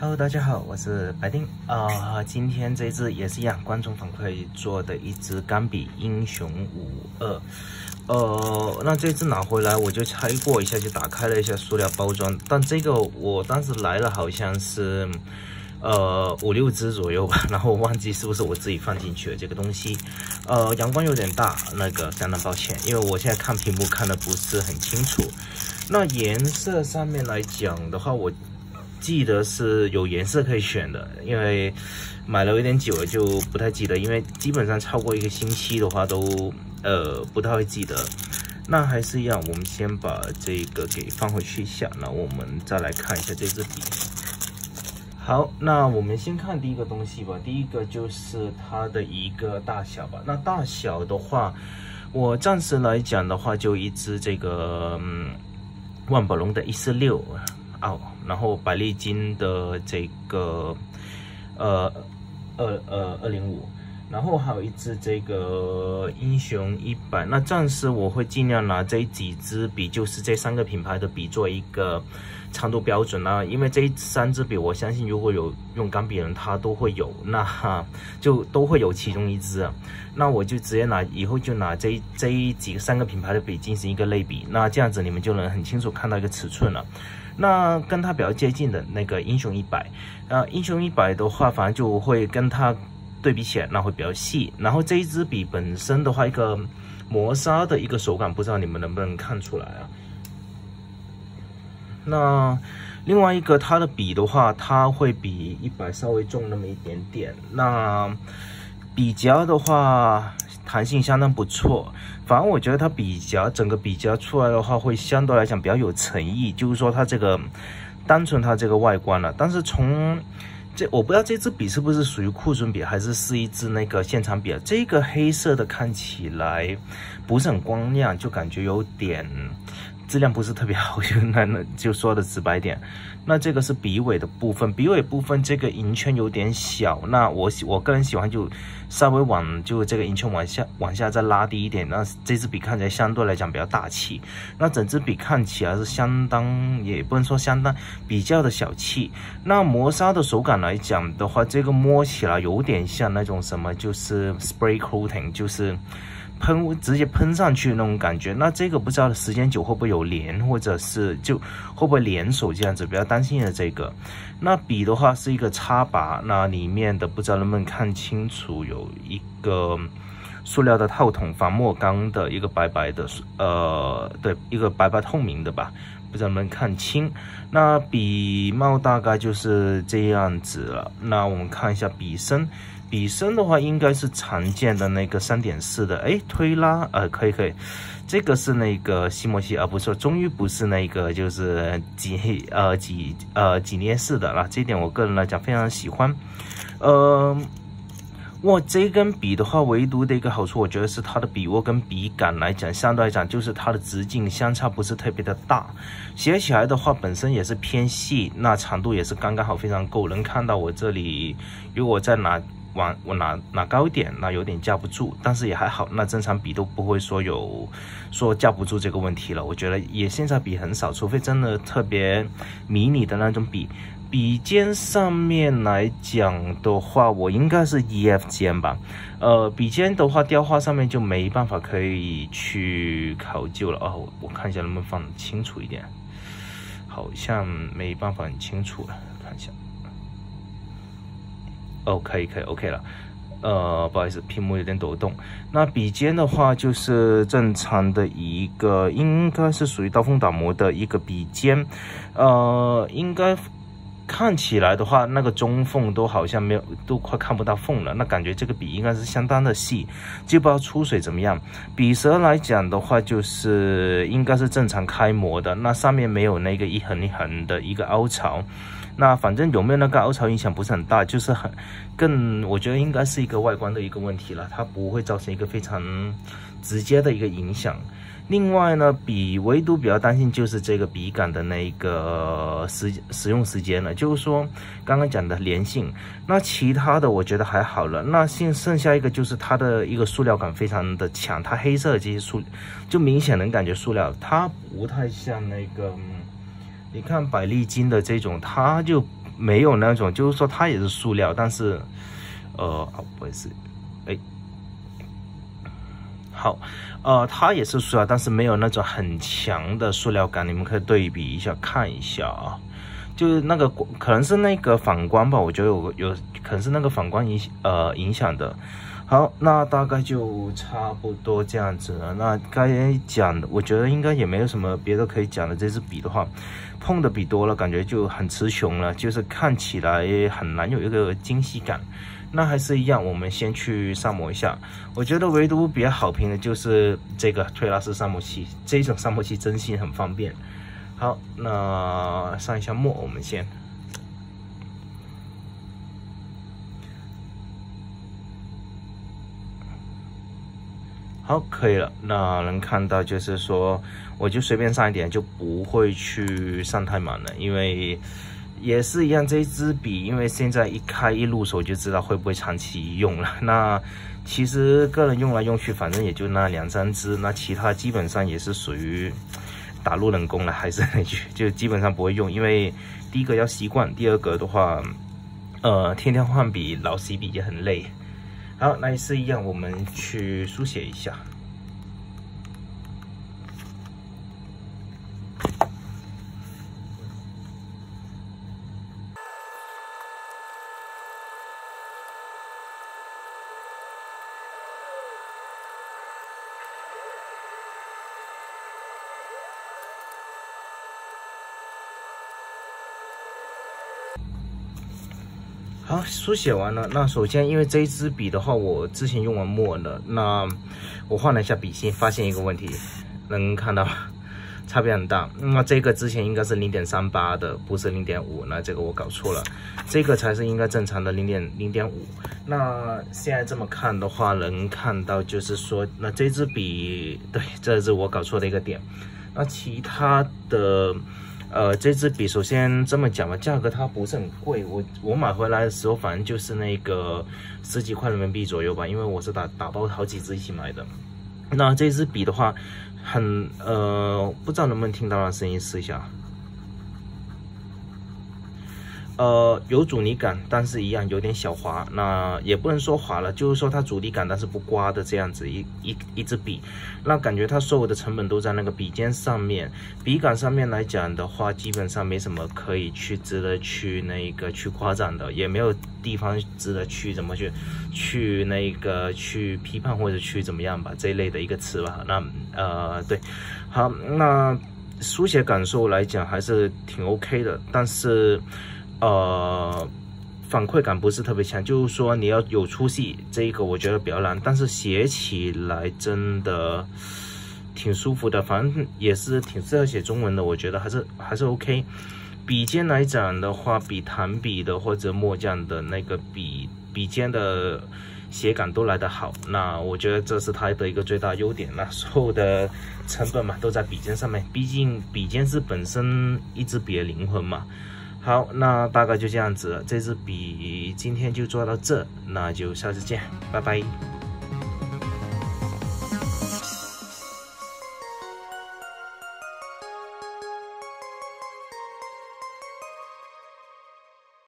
Hello，大家好，我是白丁啊。今天这支也是一样，观众反馈做的一支钢笔英雄五二。呃，那这支拿回来我就拆过一下，就打开了一下塑料包装。但这个我当时来了好像是呃五六支左右吧，然后忘记是不是我自己放进去了这个东西。呃，阳光有点大，那个相当抱歉，因为我现在看屏幕看的不是很清楚。那颜色上面来讲的话，我。记得是有颜色可以选的，因为买了有点久了，就不太记得。因为基本上超过一个星期的话，都呃不太会记得。那还是一样，我们先把这个给放回去一下。那我们再来看一下这支笔。好，那我们先看第一个东西吧。第一个就是它的一个大小吧。那大小的话，我暂时来讲的话，就一支这个嗯万宝龙的一四六。哦，然后百利金的这个，呃，二呃二零五，然后还有一支这个英雄一百。那暂时我会尽量拿这几支笔，就是这三个品牌的笔做一个长度标准啊。因为这三支笔，我相信如果有用钢笔人，他都会有，那哈就都会有其中一支。那我就直接拿，以后就拿这这几个三个品牌的笔进行一个类比，那这样子你们就能很清楚看到一个尺寸了。那跟它比较接近的那个英雄一百，呃，英雄一百的话，反正就会跟它对比起来，那会比较细。然后这一支笔本身的话，一个磨砂的一个手感，不知道你们能不能看出来啊？那另外一个它的笔的话，它会比一百稍微重那么一点点。那笔夹的话。弹性相当不错，反而我觉得它笔夹整个笔夹出来的话，会相对来讲比较有诚意。就是说它这个单纯它这个外观了，但是从这我不知道这支笔是不是属于库存笔，还是是一支那个现场笔。这个黑色的看起来不是很光亮，就感觉有点。质量不是特别好，就那那就说的直白点。那这个是笔尾的部分，笔尾部分这个银圈有点小。那我喜我个人喜欢就稍微往就这个银圈往下往下再拉低一点。那这支笔看起来相对来讲比较大气。那整支笔看起来是相当，也不能说相当，比较的小气。那磨砂的手感来讲的话，这个摸起来有点像那种什么，就是 spray coating，就是。喷直接喷上去那种感觉，那这个不知道时间久会不会有粘，或者是就会不会粘手这样子，比较担心的这个。那笔的话是一个插拔，那里面的不知道能不能看清楚，有一个塑料的套筒，防墨钢的一个白白的，呃，对，一个白白透明的吧，不知道能不能看清。那笔帽大概就是这样子了。那我们看一下笔身。笔身的话，应该是常见的那个三点四的，哎，推拉，呃，可以可以，这个是那个西摩西，而不是，终于不是那个就是几呃几呃几捏式的了，这点我个人来讲非常喜欢，呃，哇，这根笔的话，唯独的一个好处，我觉得是它的笔握跟笔感来讲，相对来讲就是它的直径相差不是特别的大，写起来的话本身也是偏细，那长度也是刚刚好，非常够，能看到我这里，如果在拿。往我拿拿高一点，那有点架不住，但是也还好，那正常笔都不会说有说架不住这个问题了。我觉得也现在笔很少，除非真的特别迷你的那种笔。笔尖上面来讲的话，我应该是 E F 尖吧。呃，笔尖的话，雕花上面就没办法可以去考究了哦。我看一下能不能放清楚一点，好像没办法很清楚了，哦，可以，可以，OK 了。呃，不好意思，屏幕有点抖动。那笔尖的话，就是正常的一个，应该是属于刀锋打磨的一个笔尖。呃，应该看起来的话，那个中缝都好像没有，都快看不到缝了。那感觉这个笔应该是相当的细，就不知道出水怎么样。笔舌来讲的话，就是应该是正常开模的，那上面没有那个一横一横的一个凹槽。那反正有没有那个凹槽影响不是很大，就是很更，我觉得应该是一个外观的一个问题了，它不会造成一个非常直接的一个影响。另外呢，笔唯独比较担心就是这个笔杆的那个时使用时间了，就是说刚刚讲的粘性，那其他的我觉得还好了。那现剩下一个就是它的一个塑料感非常的强，它黑色的这些塑就明显能感觉塑料，它不太像那个。你看百利金的这种，它就没有那种，就是说它也是塑料，但是，呃，不好意思，哎，好，呃，它也是塑料，但是没有那种很强的塑料感，你们可以对比一下看一下啊，就是那个可能是那个反光吧，我觉得有有可能是那个反光影呃影响的。好，那大概就差不多这样子了。那该讲的，我觉得应该也没有什么别的可以讲的。这支笔的话，碰的笔多了，感觉就很词穷了，就是看起来很难有一个精细感。那还是一样，我们先去上膜一下。我觉得唯独比较好评的就是这个推拉式上膜器，这种上膜器真心很方便。好，那上一下墨，我们先。好，可以了。那能看到就是说，我就随便上一点，就不会去上太满了，因为也是一样，这支笔，因为现在一开一入手就知道会不会长期用了。那其实个人用来用去，反正也就那两三支，那其他基本上也是属于打入冷宫了。还是那句，就基本上不会用，因为第一个要习惯，第二个的话，呃，天天换笔，老洗笔也很累。好，那也是一样，我们去书写一下。好，书写完了。那首先，因为这一支笔的话，我之前用完墨了。那我换了一下笔芯，发现一个问题，能看到差别很大。那这个之前应该是零点三八的，不是零点五。那这个我搞错了，这个才是应该正常的零点零点五。那现在这么看的话，能看到就是说，那这支笔，对，这是我搞错的一个点。那其他的。呃，这支笔首先这么讲吧，价格它不是很贵，我我买回来的时候反正就是那个十几块人民币左右吧，因为我是打打包好几支一起买的。那这支笔的话，很呃，不知道能不能听到那声音，试一下。呃，有阻尼感，但是一样有点小滑。那也不能说滑了，就是说它阻尼感，但是不刮的这样子一一一支笔。那感觉它所有的成本都在那个笔尖上面，笔杆上面来讲的话，基本上没什么可以去值得去那个去夸赞的，也没有地方值得去怎么去去那个去批判或者去怎么样吧这一类的一个词吧。那呃对，好，那书写感受来讲还是挺 OK 的，但是。呃，反馈感不是特别强，就是说你要有粗细，这一个我觉得比较难，但是写起来真的挺舒服的，反正也是挺适合写中文的，我觉得还是还是 OK。笔尖来讲的话，比弹笔的或者墨匠的那个笔笔尖的写感都来得好，那我觉得这是它的一个最大优点。那所有的成本嘛都在笔尖上面，毕竟笔尖是本身一支笔的灵魂嘛。好，那大概就这样子了。这支笔今天就做到这，那就下次见，拜拜。